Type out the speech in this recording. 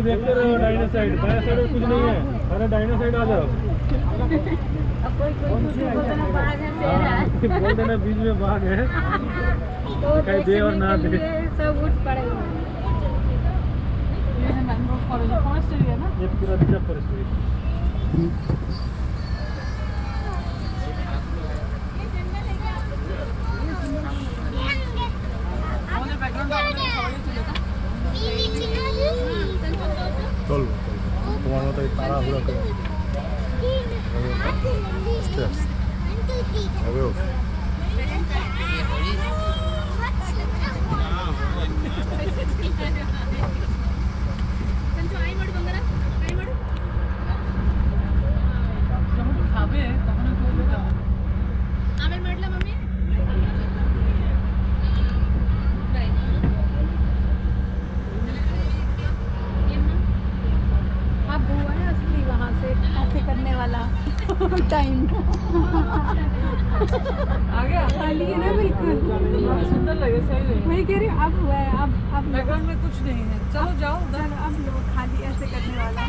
देखते रहो Dyno side. बाया साइड कुछ नहीं है। अरे डाइनो साइड आ जाओ। अब कोई कोई कुछ बाघ है बोल देना बीच में बाघ है। तो दिखाई दे और ना दे। सब उठ ये पूरा रिज़र्व फॉरेस्ट है চল তোমার মতো তাড়াহুড়া করে। আস্তে আস্তে। टाइम आ गया खाली है ना बिल्कुल सुंदर लगे सही वही कह रही हूँ अब हुआ है अब अब बैकग्राउंड में कुछ नहीं है। चलो जाओ उधर। अब लोग खाली ऐसे करने वाला